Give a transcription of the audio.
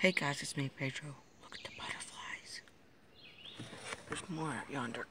Hey guys, it's me, Pedro. Look at the butterflies. There's more out yonder.